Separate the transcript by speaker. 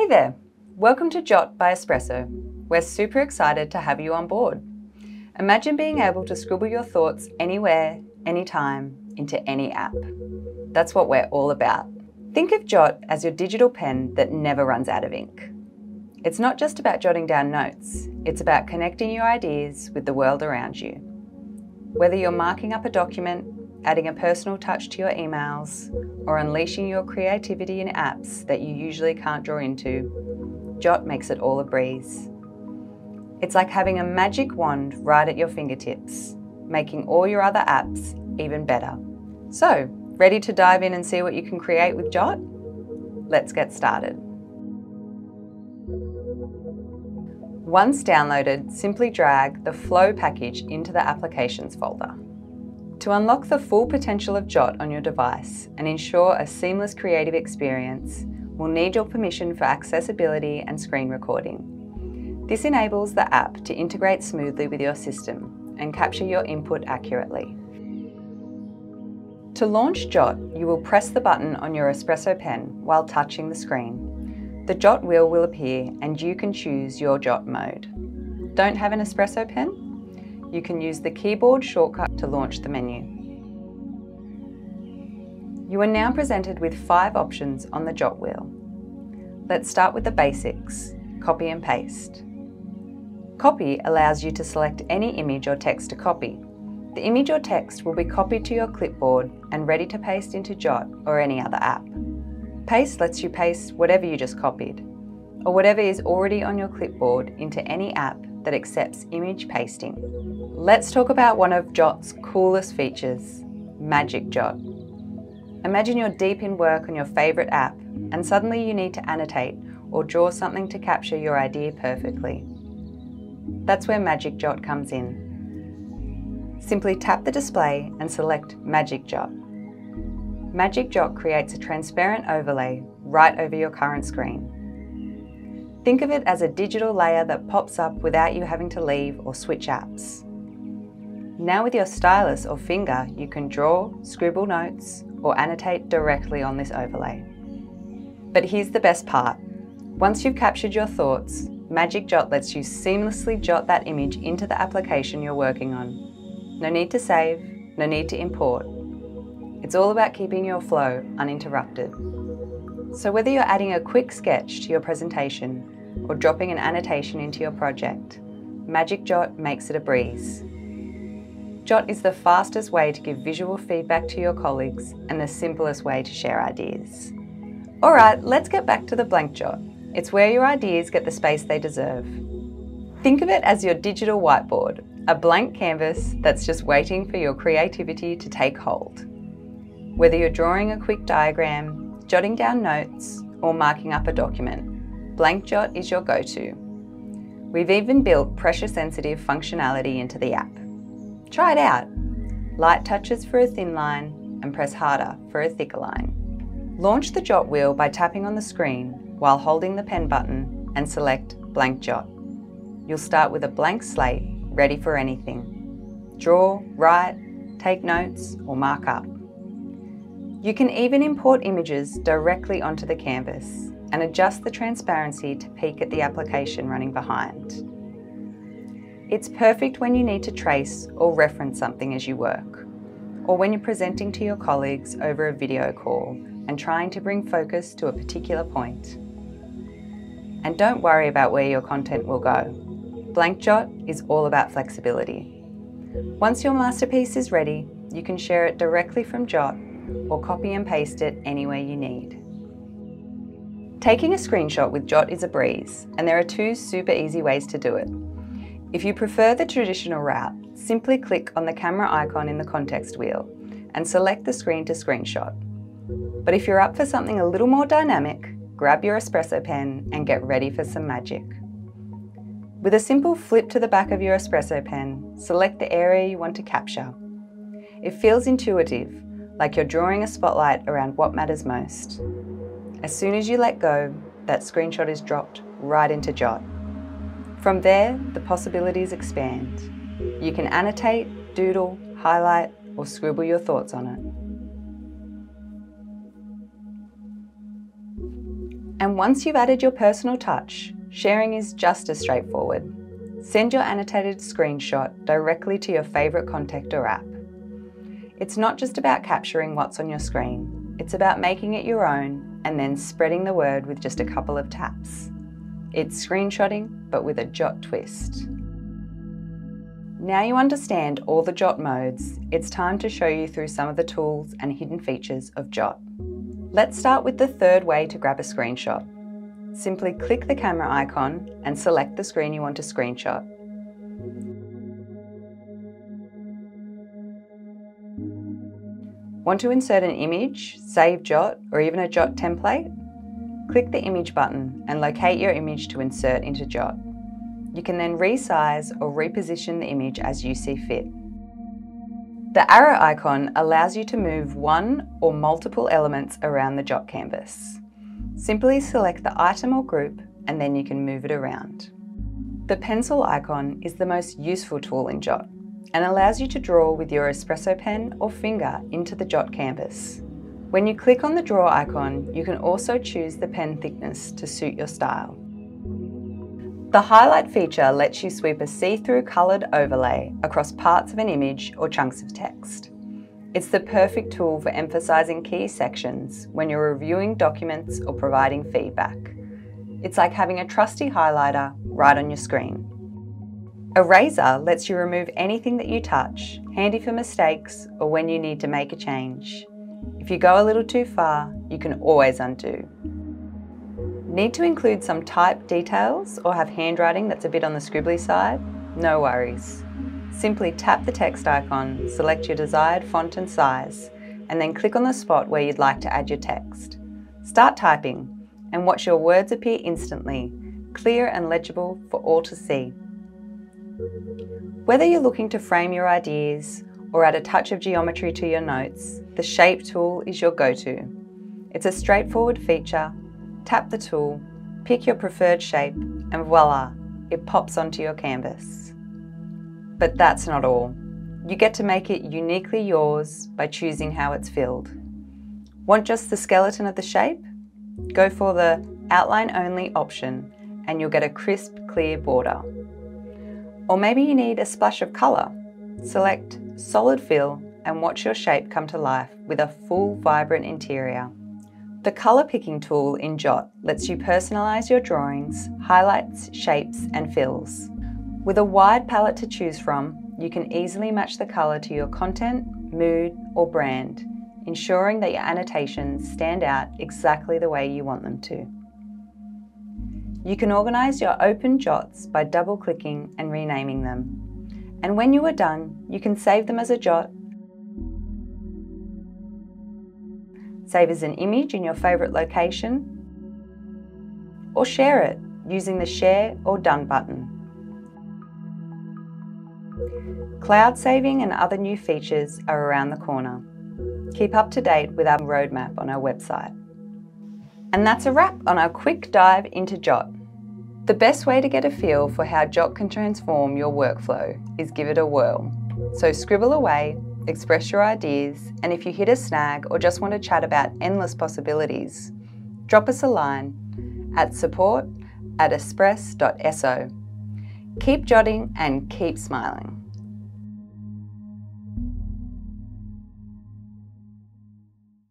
Speaker 1: Hey there, welcome to Jot by Espresso. We're super excited to have you on board. Imagine being able to scribble your thoughts anywhere, anytime, into any app. That's what we're all about. Think of Jot as your digital pen that never runs out of ink. It's not just about jotting down notes, it's about connecting your ideas with the world around you. Whether you're marking up a document, adding a personal touch to your emails, or unleashing your creativity in apps that you usually can't draw into, Jot makes it all a breeze. It's like having a magic wand right at your fingertips, making all your other apps even better. So, ready to dive in and see what you can create with Jot? Let's get started. Once downloaded, simply drag the Flow package into the Applications folder. To unlock the full potential of Jot on your device and ensure a seamless creative experience, we'll need your permission for accessibility and screen recording. This enables the app to integrate smoothly with your system and capture your input accurately. To launch Jot, you will press the button on your espresso pen while touching the screen. The Jot wheel will appear and you can choose your Jot mode. Don't have an espresso pen? You can use the keyboard shortcut to launch the menu. You are now presented with five options on the jot wheel. Let's start with the basics, copy and paste. Copy allows you to select any image or text to copy. The image or text will be copied to your clipboard and ready to paste into Jot or any other app. Paste lets you paste whatever you just copied, or whatever is already on your clipboard into any app that accepts image pasting. Let's talk about one of Jot's coolest features, Magic Jot. Imagine you're deep in work on your favourite app and suddenly you need to annotate or draw something to capture your idea perfectly. That's where Magic Jot comes in. Simply tap the display and select Magic Jot. Magic Jot creates a transparent overlay right over your current screen. Think of it as a digital layer that pops up without you having to leave or switch apps. Now with your stylus or finger, you can draw, scribble notes, or annotate directly on this overlay. But here's the best part. Once you've captured your thoughts, Magic Jot lets you seamlessly jot that image into the application you're working on. No need to save, no need to import. It's all about keeping your flow uninterrupted. So whether you're adding a quick sketch to your presentation or dropping an annotation into your project, Magic Jot makes it a breeze. Jot is the fastest way to give visual feedback to your colleagues and the simplest way to share ideas. Alright, let's get back to the blank Jot. It's where your ideas get the space they deserve. Think of it as your digital whiteboard, a blank canvas that's just waiting for your creativity to take hold. Whether you're drawing a quick diagram, jotting down notes, or marking up a document, Blank Jot is your go-to. We've even built pressure-sensitive functionality into the app. Try it out. Light touches for a thin line and press harder for a thicker line. Launch the jot wheel by tapping on the screen while holding the pen button and select blank jot. You'll start with a blank slate ready for anything. Draw, write, take notes or mark up. You can even import images directly onto the canvas and adjust the transparency to peek at the application running behind. It's perfect when you need to trace or reference something as you work, or when you're presenting to your colleagues over a video call and trying to bring focus to a particular point. And don't worry about where your content will go. BlankJot is all about flexibility. Once your masterpiece is ready, you can share it directly from Jot or copy and paste it anywhere you need. Taking a screenshot with Jot is a breeze, and there are two super easy ways to do it. If you prefer the traditional route, simply click on the camera icon in the context wheel and select the screen to screenshot. But if you're up for something a little more dynamic, grab your espresso pen and get ready for some magic. With a simple flip to the back of your espresso pen, select the area you want to capture. It feels intuitive, like you're drawing a spotlight around what matters most. As soon as you let go, that screenshot is dropped right into Jot. From there, the possibilities expand. You can annotate, doodle, highlight, or scribble your thoughts on it. And once you've added your personal touch, sharing is just as straightforward. Send your annotated screenshot directly to your favourite contact or app. It's not just about capturing what's on your screen, it's about making it your own and then spreading the word with just a couple of taps. It's screenshotting, but with a jot twist. Now you understand all the Jot modes, it's time to show you through some of the tools and hidden features of Jot. Let's start with the third way to grab a screenshot. Simply click the camera icon and select the screen you want to screenshot. Want to insert an image, save Jot, or even a Jot template? Click the image button and locate your image to insert into Jot. You can then resize or reposition the image as you see fit. The arrow icon allows you to move one or multiple elements around the Jot canvas. Simply select the item or group and then you can move it around. The pencil icon is the most useful tool in Jot and allows you to draw with your espresso pen or finger into the Jot canvas. When you click on the draw icon, you can also choose the pen thickness to suit your style. The highlight feature lets you sweep a see-through coloured overlay across parts of an image or chunks of text. It's the perfect tool for emphasising key sections when you're reviewing documents or providing feedback. It's like having a trusty highlighter right on your screen. Eraser lets you remove anything that you touch, handy for mistakes or when you need to make a change. If you go a little too far, you can always undo. Need to include some type details or have handwriting that's a bit on the scribbly side? No worries. Simply tap the text icon, select your desired font and size, and then click on the spot where you'd like to add your text. Start typing and watch your words appear instantly, clear and legible for all to see. Whether you're looking to frame your ideas or add a touch of geometry to your notes, the Shape tool is your go-to. It's a straightforward feature Tap the tool, pick your preferred shape, and voila, it pops onto your canvas. But that's not all. You get to make it uniquely yours by choosing how it's filled. Want just the skeleton of the shape? Go for the outline only option and you'll get a crisp, clear border. Or maybe you need a splash of colour. Select solid fill and watch your shape come to life with a full, vibrant interior. The colour picking tool in Jot lets you personalise your drawings, highlights, shapes and fills. With a wide palette to choose from, you can easily match the colour to your content, mood or brand, ensuring that your annotations stand out exactly the way you want them to. You can organise your open jots by double clicking and renaming them. And when you are done, you can save them as a jot save as an image in your favourite location, or share it using the Share or Done button. Cloud saving and other new features are around the corner. Keep up to date with our roadmap on our website. And that's a wrap on our quick dive into Jot. The best way to get a feel for how Jot can transform your workflow is give it a whirl. So scribble away express your ideas, and if you hit a snag or just want to chat about endless possibilities, drop us a line at support at espres.so. Keep jotting and keep smiling.